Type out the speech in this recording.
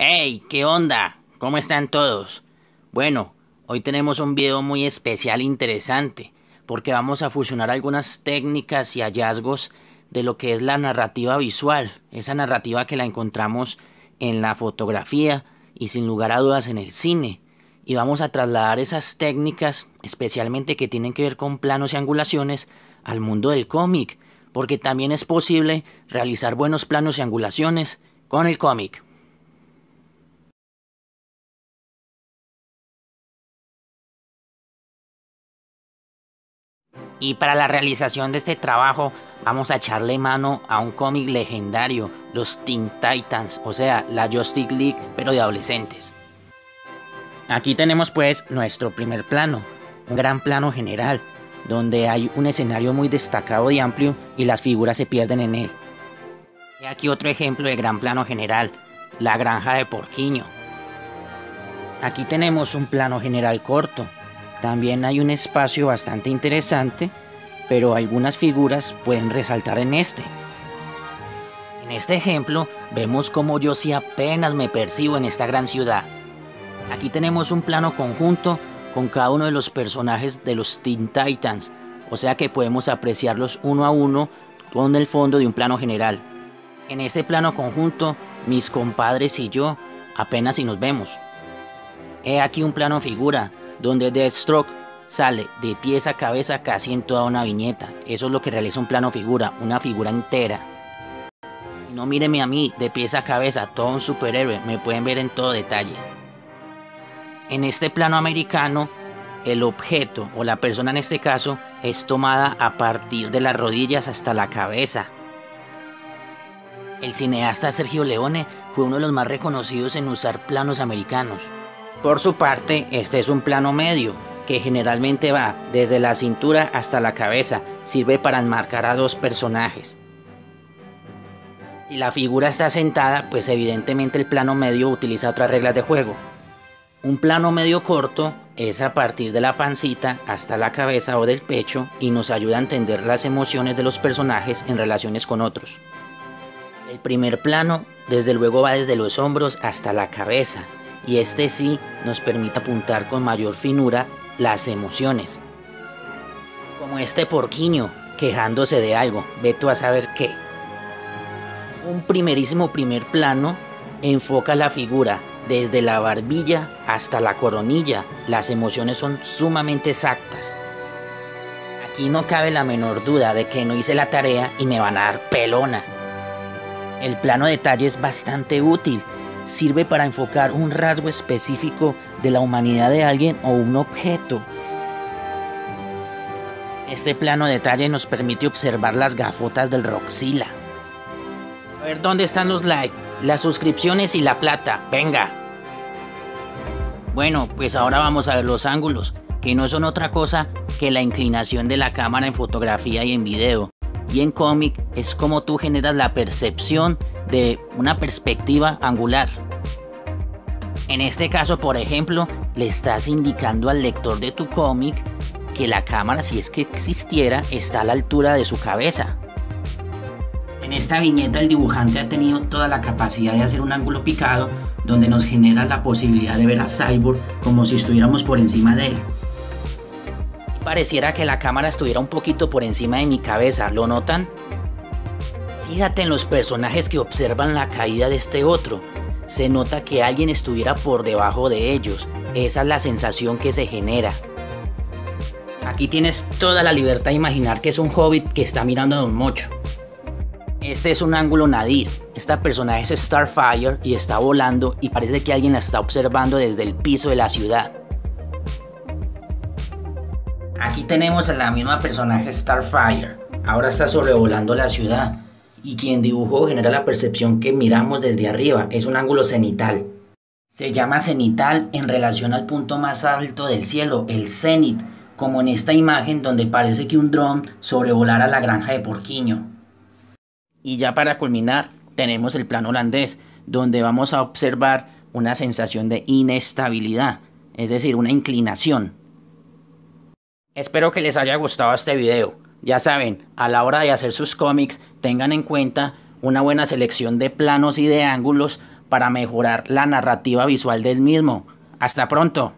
¡Hey! ¿Qué onda? ¿Cómo están todos? Bueno, hoy tenemos un video muy especial e interesante, porque vamos a fusionar algunas técnicas y hallazgos de lo que es la narrativa visual, esa narrativa que la encontramos en la fotografía y sin lugar a dudas en el cine. Y vamos a trasladar esas técnicas, especialmente que tienen que ver con planos y angulaciones, al mundo del cómic, porque también es posible realizar buenos planos y angulaciones con el cómic. Y para la realización de este trabajo vamos a echarle mano a un cómic legendario, los Teen Titans, o sea, la Justice League, pero de adolescentes. Aquí tenemos pues nuestro primer plano, un gran plano general, donde hay un escenario muy destacado y amplio y las figuras se pierden en él. Y aquí otro ejemplo de gran plano general, la granja de Porquiño. Aquí tenemos un plano general corto, también hay un espacio bastante interesante, pero algunas figuras pueden resaltar en este. En este ejemplo vemos como yo sí apenas me percibo en esta gran ciudad. Aquí tenemos un plano conjunto con cada uno de los personajes de los Teen Titans, o sea que podemos apreciarlos uno a uno con el fondo de un plano general. En este plano conjunto, mis compadres y yo apenas si nos vemos. He aquí un plano figura, donde Deathstroke sale de pies a cabeza casi en toda una viñeta. Eso es lo que realiza un plano figura, una figura entera. No míreme a mí, de pies a cabeza, todo un superhéroe, me pueden ver en todo detalle. En este plano americano, el objeto o la persona en este caso es tomada a partir de las rodillas hasta la cabeza. El cineasta Sergio Leone fue uno de los más reconocidos en usar planos americanos. Por su parte, este es un plano medio, que generalmente va desde la cintura hasta la cabeza, sirve para enmarcar a dos personajes. Si la figura está sentada, pues evidentemente el plano medio utiliza otras reglas de juego. Un plano medio corto es a partir de la pancita hasta la cabeza o del pecho y nos ayuda a entender las emociones de los personajes en relaciones con otros. El primer plano desde luego va desde los hombros hasta la cabeza y este sí nos permite apuntar con mayor finura las emociones. Como este porquiño quejándose de algo, ve tú a saber qué. Un primerísimo primer plano enfoca la figura desde la barbilla hasta la coronilla. Las emociones son sumamente exactas. Aquí no cabe la menor duda de que no hice la tarea y me van a dar pelona. El plano detalle es bastante útil sirve para enfocar un rasgo específico de la humanidad de alguien o un objeto. Este plano detalle nos permite observar las gafotas del Roxila. A ver, ¿dónde están los likes, las suscripciones y la plata? Venga. Bueno, pues ahora vamos a ver los ángulos, que no son otra cosa que la inclinación de la cámara en fotografía y en video. Y en cómic es como tú generas la percepción de una perspectiva angular. En este caso, por ejemplo, le estás indicando al lector de tu cómic que la cámara, si es que existiera, está a la altura de su cabeza. En esta viñeta el dibujante ha tenido toda la capacidad de hacer un ángulo picado donde nos genera la posibilidad de ver a Cyborg como si estuviéramos por encima de él. pareciera que la cámara estuviera un poquito por encima de mi cabeza, ¿lo notan? Fíjate en los personajes que observan la caída de este otro. Se nota que alguien estuviera por debajo de ellos. Esa es la sensación que se genera. Aquí tienes toda la libertad de imaginar que es un hobbit que está mirando a Don Mocho. Este es un ángulo nadir. Esta personaje es Starfire y está volando y parece que alguien la está observando desde el piso de la ciudad. Aquí tenemos a la misma personaje Starfire. Ahora está sobrevolando la ciudad y quien dibujó genera la percepción que miramos desde arriba, es un ángulo cenital. Se llama cenital en relación al punto más alto del cielo, el cenit, como en esta imagen donde parece que un dron sobrevolara la granja de Porquiño. Y ya para culminar, tenemos el plano holandés, donde vamos a observar una sensación de inestabilidad, es decir, una inclinación. Espero que les haya gustado este video. Ya saben, a la hora de hacer sus cómics, tengan en cuenta una buena selección de planos y de ángulos para mejorar la narrativa visual del mismo. Hasta pronto.